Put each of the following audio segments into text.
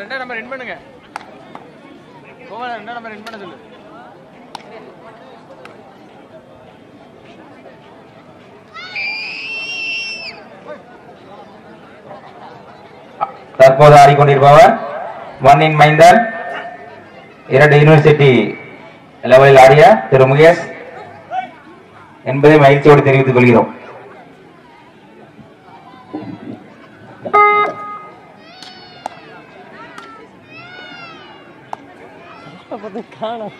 ரெண்டா நம்பர் என் பண்ணுங்க. கோவா ரெண்டாம் நம்பர் என் பண்ண சொல்லு. தற்போது ஆடிக்கொண்டிருப்பவர் மண்ணின் மைந்தர் இரண்டு யூனிவர்சிட்டி லெவலில் ஆடிய திரு முகேஷ் என்பதை மகிழ்ச்சியோடு தெரிவித்துக் கொள்கிறோம். காணும்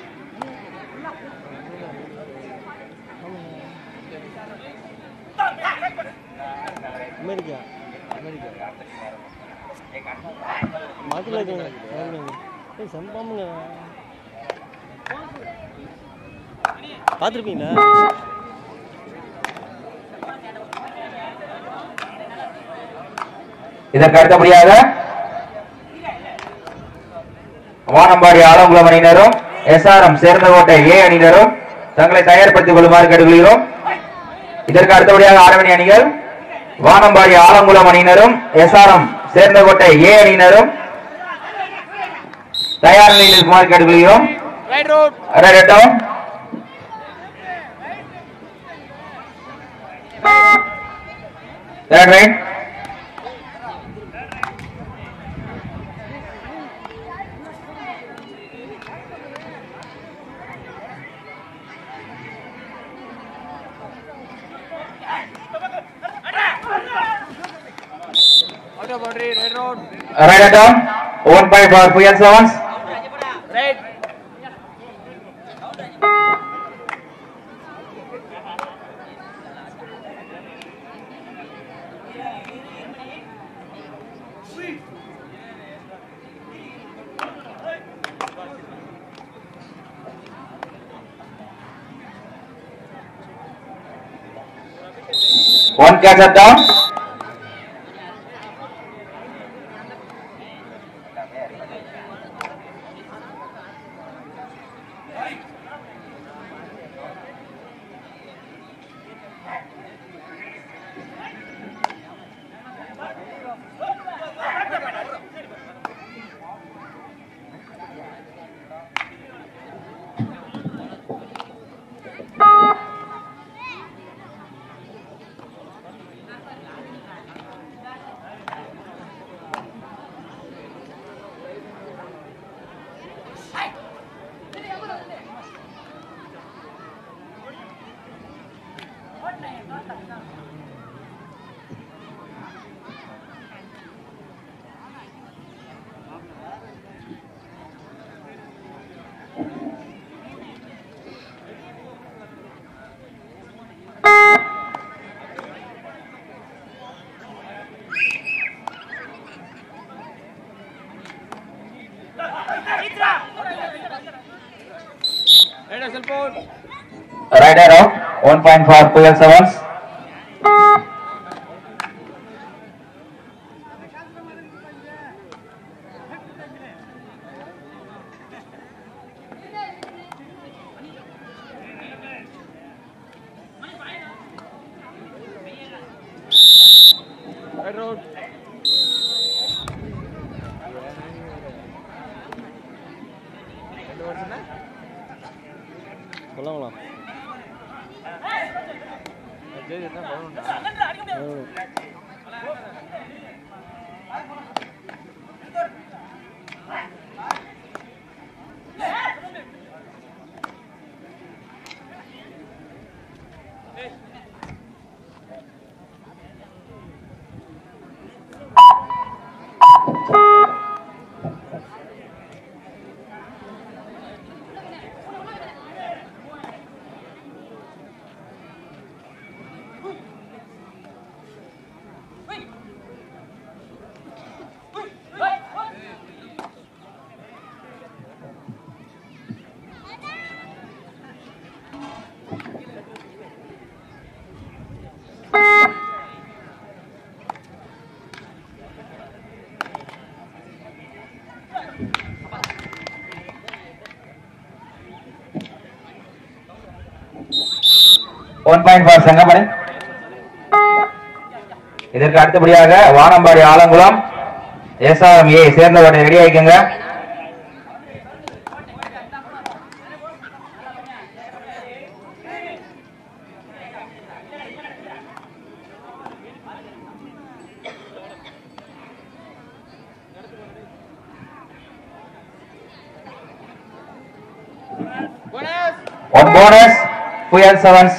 அமெரிக்கா அமெரிக்கா. மாட்டில் இருக்காங்க ஏய் சம்பாமுங்க பார்த்துருப்பீங்களா இதற்கு அடுத்தபடியாக வானம்பாடி ஆலங்குளம் அணியினரும் எஸ்ஆர்எம் சேர்ந்தகோட்டை ஏ அணியினரும் தங்களை தயார்படுத்திக் கொள்ளுமாறு கேட்டுக்கொள்கிறோம். இதற்கு அடுத்தபடியாக ஆரவணி அணிகள் வானம்பாடி ஆலங்குளம் அணியினரும் எஸ்ஆர்எம் சேர்ந்தகோட்டை ஏ அணியினரும் தயார் நிலையில் இருக்குமாறு கேட்டுக்கொள்கிறோம். Right road Right. Right. Auto boundary right road Right down. One point for Puyal Sevens. Right One catch up down. Right cellphone Right arrow. One point for Puyal Sevens. Right road ரெண்டு வருஷம் சொல்லலாம் ஜெயிச்சு தான் பதினொன்றா one point for Sangamani இதற்கு அடுத்தபடியாக வானம்பாடி Alangulam SRM ஏ சேர்ந்தவரை ready ஆயிக்கங்க one bonus Puyal sevens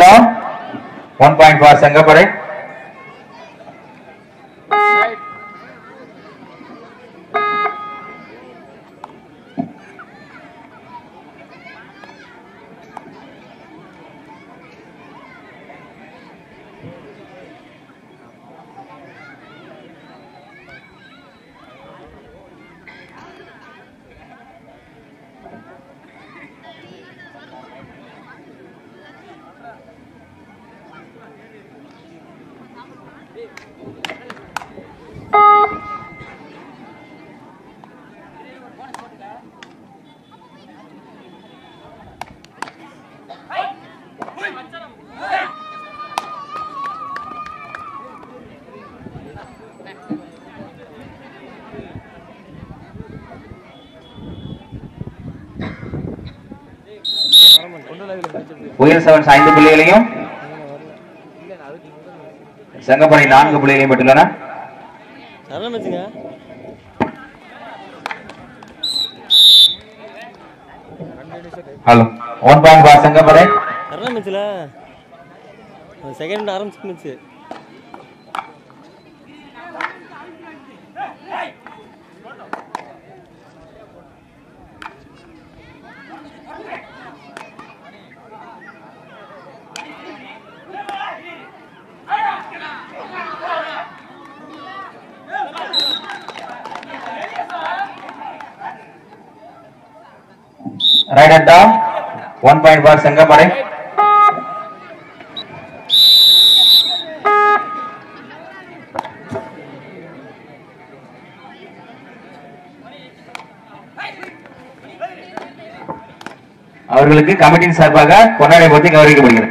down one point for Sangappadai right உயர் செவன்ஸ் ஐந்து புள்ளிகளையும் சங்கப்படை நான்கு புள்ளிகளையும் பெற்றுள்ளன. Hello one point for Sangappadai. Second ஆரம்பிச்சு நைடட்டா ஒன் பாயிண்ட் பார் சங்கப்படை அவர்களுக்கு கமிட்டியின் சார்பாக கொண்டாடை பற்றி கௌரவிக்கப்படுகிறது.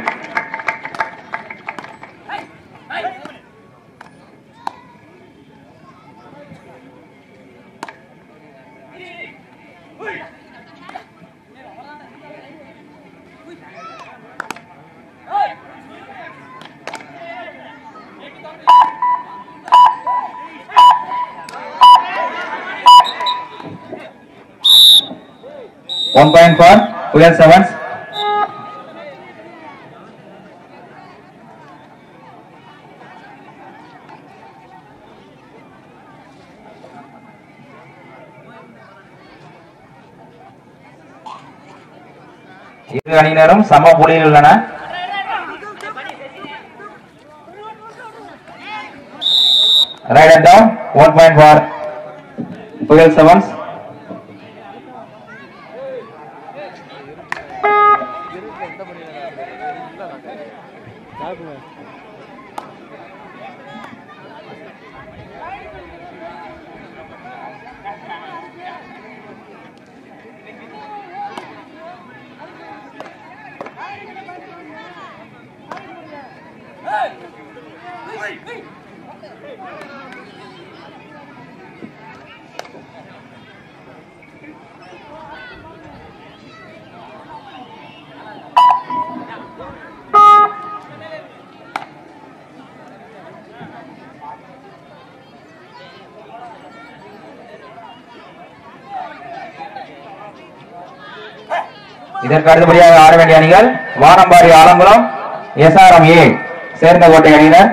One point for Puyal sevens இரு அணியினரும் சம புள்ளியில் உள்ளன. Right and down one point for Puyal sevens Sabe, Hey! Hey! Hey! இதற்கு அடுத்தபடியாக ஆட வேண்டிய அணிகள் வானம்பாடி ஆலங்குளம் எஸ்ஆர்எம் ஏ சேர்ந்த கோட்டை அணியினர்.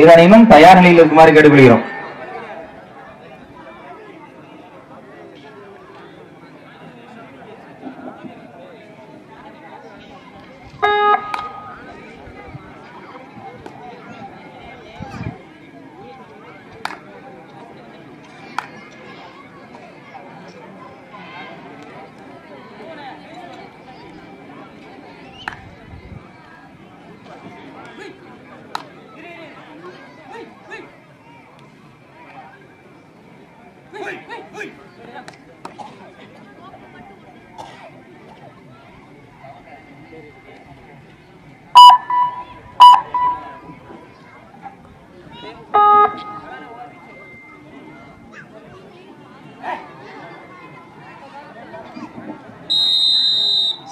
இரு தயார் நிலையில் இருக்குமாறு கேட்டுக்கொள்கிறோம்.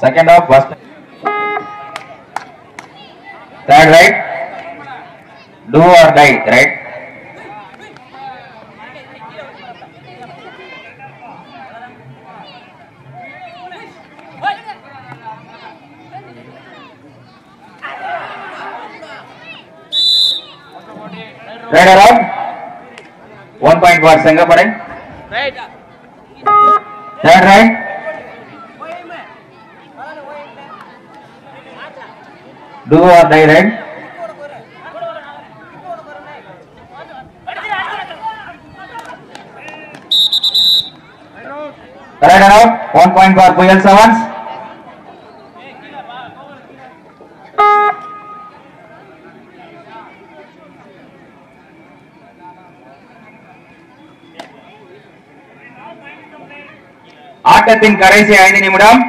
Second half, first. Third right. Do or die, right? Right around. One point for Sengapade. Right Third right. Do or die, right? Right around. One point for Puyal Savans. ஆட்டத்தின் கடைசி ஐந்து நிமிடம்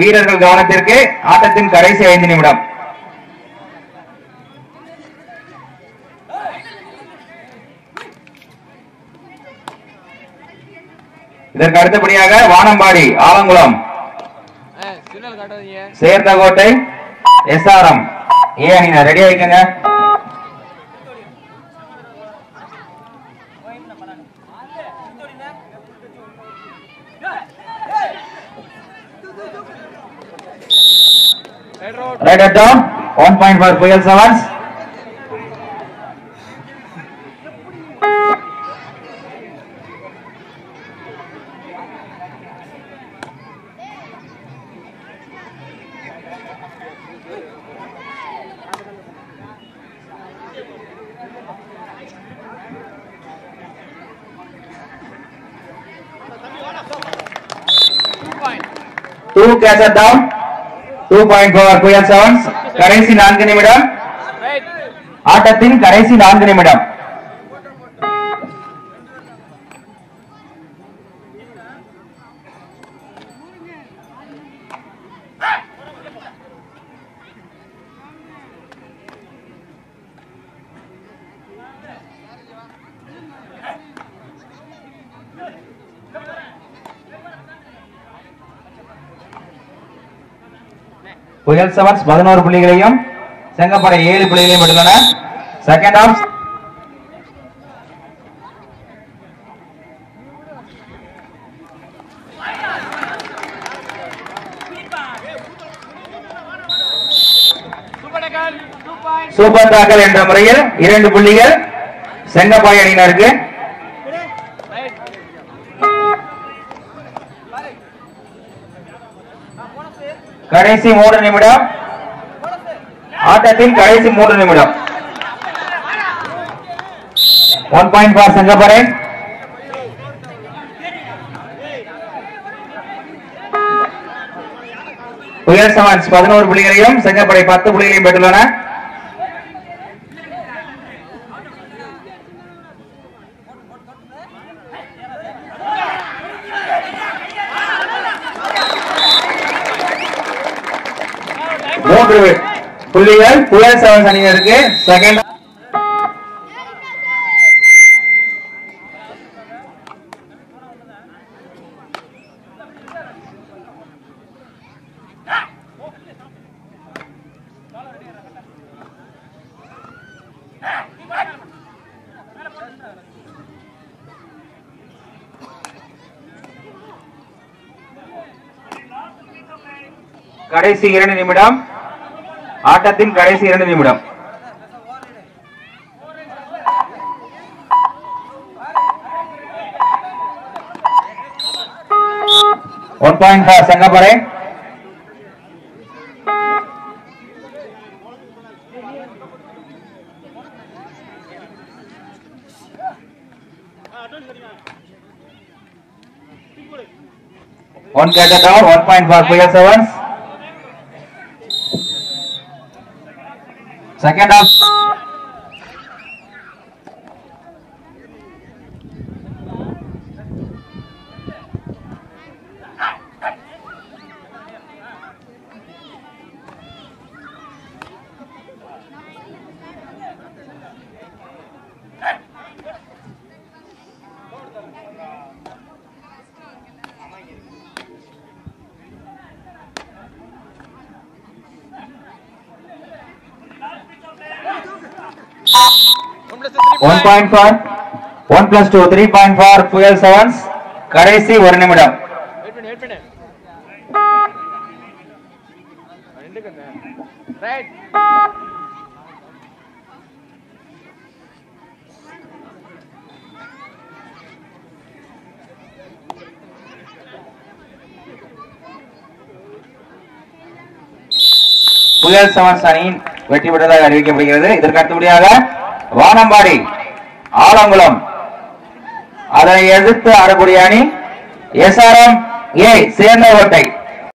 வீரர்கள் கவனத்திற்கு ஆட்டத்தின் கடைசி ஐந்து நிமிடம். இதற்கு அடுத்தபடியாக வானம்பாடி ஆலங்குளம். சேர்ந்தகோட்டை எஸ்ஆர்எம். ஏ அணியினர் ரெடி ஆயிக்கங்க right road right at down one point for Puyal sevens two point two point for Puyal sevens கடைசி நான்கு நிமிடம். ஆட்டத்தின் கடைசி நான்கு நிமிடம். புயல் செவன்ஸ் பதினோரு புள்ளிகளையும் செங்கப்படை ஏழு புள்ளிகளையும் பெற்றுள்ளன செகண்ட் ஆஃப் சூப்பர் தாக்கல் என்ற முறையில் இரண்டு புள்ளிகள் செங்கப்பாய் அணியினருக்கு கடைசி மூன்று நிமிடம். ஆட்டத்தின் கடைசி மூன்று நிமிடம். ஒன் பாயிண்ட் பார் செங்கப்படை புயல் சமான்ஸ் பதினோரு புள்ளிகளையும் செங்கப்படை பத்து புள்ளிகளையும் பெற்றுள்ளன. மூன்று புள்ளிகள் புயல் செவன்ஸ் அணியினருக்கு செகண்ட் கடைசி இரண்டு நிமிடம். ஆட்டத்தின் கடைசி இரண்டு நிமிடம் one point for சங்கப்படை One catcher down, one point for Puyal Sevens. Second up. கடைசி ஒரு நிமிடம். புயல் சமன்ஸ் அணியின் வெற்றி பெற்றதாக அறிவிக்கப்படுகிறது. இதற்கு அடுத்தபடியாக வானம்பாடி ஆலங்குளம். அதனை எதிர்த்து ஆடக்கூடிய அணி எஸ்ஆர்எம் ஏ சேர்ந்த ஓட்டை